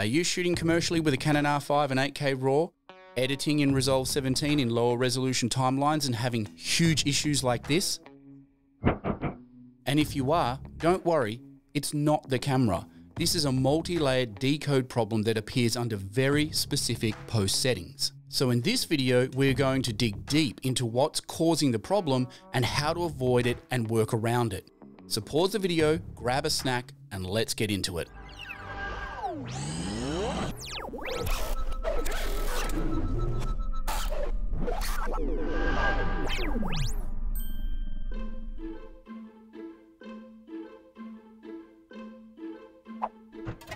Are you shooting commercially with a Canon R5 and 8K RAW, editing in Resolve 17 in lower resolution timelines and having huge issues like this? And if you are, don't worry, it's not the camera. This is a multi-layered decode problem that appears under very specific post settings. So in this video, we're going to dig deep into what's causing the problem and how to avoid it and work around it. So pause the video, grab a snack, and let's get into it.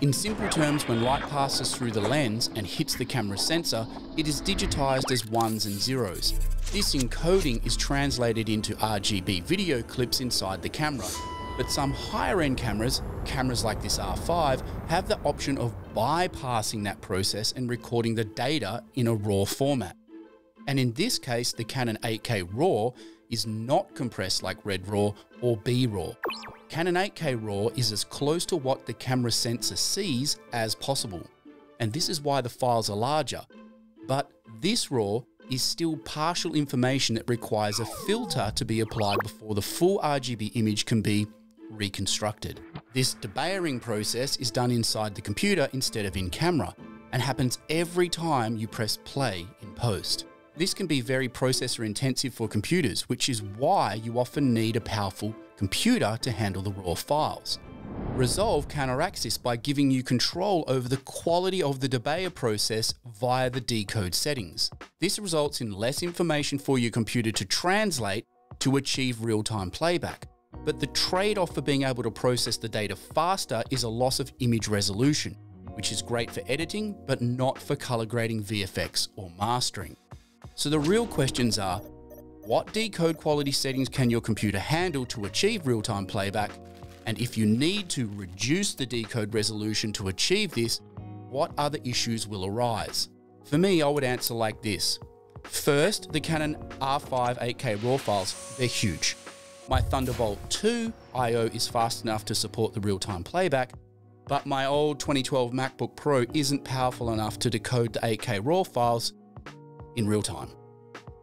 In simple terms, when light passes through the lens and hits the camera sensor, it is digitized as ones and zeros. This encoding is translated into RGB video clips inside the camera. But some higher end cameras, cameras like this R5, have the option of bypassing that process and recording the data in a RAW format. And in this case, the Canon 8K RAW is not compressed like Red RAW or B RAW. Canon 8K RAW is as close to what the camera sensor sees as possible, and this is why the files are larger. But this RAW is still partial information that requires a filter to be applied before the full RGB image can be reconstructed. This debayering process is done inside the computer instead of in camera, and happens every time you press play in post. This can be very processor intensive for computers, which is why you often need a powerful computer to handle the raw files. Resolve counteracts this by giving you control over the quality of the debayer process via the decode settings. This results in less information for your computer to translate to achieve real-time playback. But the trade-off for being able to process the data faster is a loss of image resolution, which is great for editing, but not for color grading VFX or mastering. So the real questions are, what decode quality settings can your computer handle to achieve real-time playback? And if you need to reduce the decode resolution to achieve this, what other issues will arise? For me, I would answer like this. First, the Canon R5 8K RAW files, they're huge. My Thunderbolt 2 I.O. is fast enough to support the real-time playback, but my old 2012 MacBook Pro isn't powerful enough to decode the 8K RAW files in real time.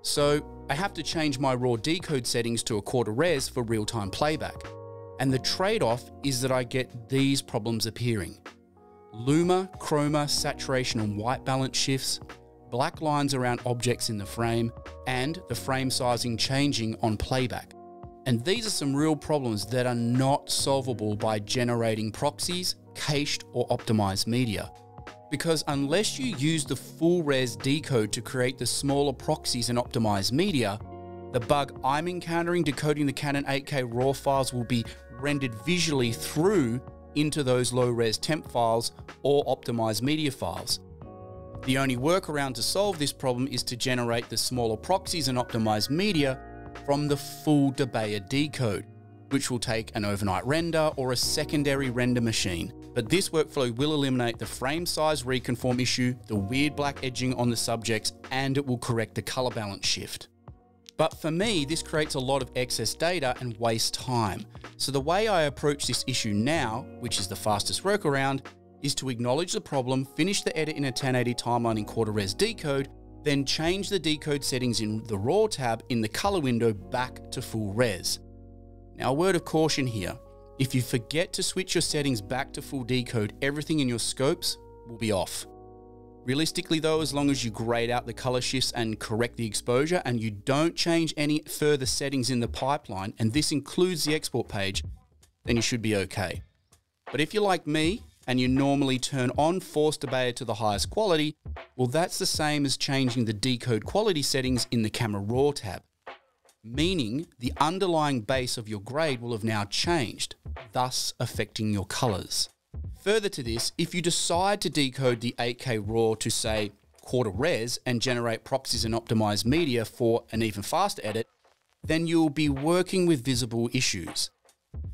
So I have to change my raw decode settings to a quarter res for real-time playback. And the trade-off is that I get these problems appearing. Luma, chroma, saturation and white balance shifts, black lines around objects in the frame, and the frame sizing changing on playback. And these are some real problems that are not solvable by generating proxies, cached or optimized media because unless you use the full res decode to create the smaller proxies and optimize media, the bug I'm encountering decoding the Canon 8K RAW files will be rendered visually through into those low res temp files or optimized media files. The only workaround to solve this problem is to generate the smaller proxies and optimized media from the full Debayer decode, which will take an overnight render or a secondary render machine. But this workflow will eliminate the frame size reconform issue, the weird black edging on the subjects, and it will correct the color balance shift. But for me, this creates a lot of excess data and waste time. So the way I approach this issue now, which is the fastest workaround, is to acknowledge the problem, finish the edit in a 1080 timeline in quarter res decode, then change the decode settings in the RAW tab in the color window back to full res. Now, a word of caution here. If you forget to switch your settings back to full decode, everything in your scopes will be off. Realistically though, as long as you grade out the color shifts and correct the exposure and you don't change any further settings in the pipeline, and this includes the export page, then you should be okay. But if you're like me and you normally turn on Force Debayer to the highest quality, well that's the same as changing the decode quality settings in the camera raw tab meaning the underlying base of your grade will have now changed, thus affecting your colors. Further to this, if you decide to decode the 8K RAW to say quarter res and generate proxies and optimized media for an even faster edit, then you'll be working with visible issues.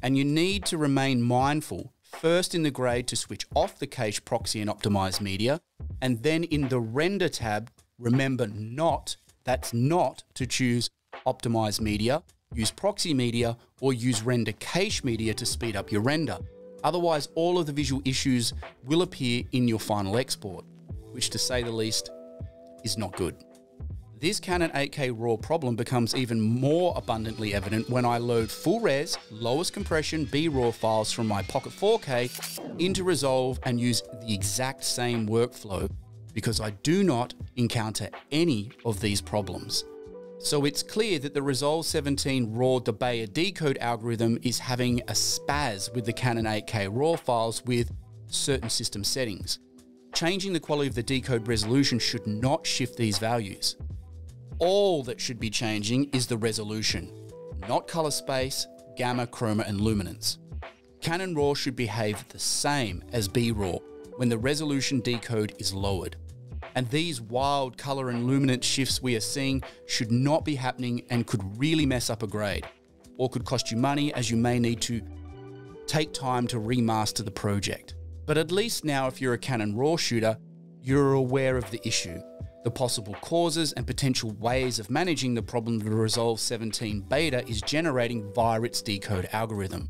And you need to remain mindful first in the grade to switch off the cache proxy and optimized media, and then in the render tab, remember not, that's not to choose optimize media, use proxy media, or use render cache media to speed up your render. Otherwise, all of the visual issues will appear in your final export, which to say the least is not good. This Canon 8K RAW problem becomes even more abundantly evident when I load full res, lowest compression B-RAW files from my Pocket 4K into Resolve and use the exact same workflow because I do not encounter any of these problems. So it's clear that the Resolve 17 RAW Debayer decode algorithm is having a spaz with the Canon 8K RAW files with certain system settings. Changing the quality of the decode resolution should not shift these values all that should be changing is the resolution, not color space, gamma, chroma, and luminance. Canon RAW should behave the same as B-RAW when the resolution decode is lowered. And these wild color and luminance shifts we are seeing should not be happening and could really mess up a grade, or could cost you money as you may need to take time to remaster the project. But at least now, if you're a Canon RAW shooter, you're aware of the issue the possible causes and potential ways of managing the problem the Resolve 17 beta is generating via its decode algorithm.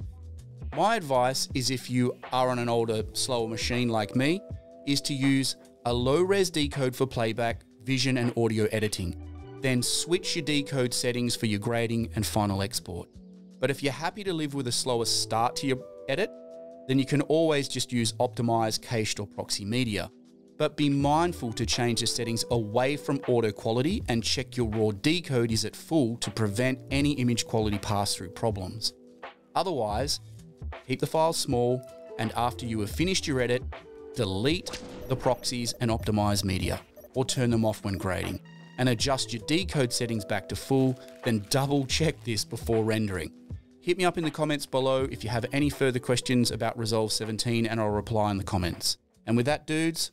My advice is if you are on an older, slower machine like me, is to use a low res decode for playback, vision, and audio editing. Then switch your decode settings for your grading and final export. But if you're happy to live with a slower start to your edit, then you can always just use optimized cached or proxy media but be mindful to change the settings away from auto quality and check your raw decode is at full to prevent any image quality pass-through problems. Otherwise, keep the file small and after you have finished your edit, delete the proxies and optimize media or turn them off when grading and adjust your decode settings back to full, then double check this before rendering. Hit me up in the comments below if you have any further questions about Resolve 17 and I'll reply in the comments. And with that dudes,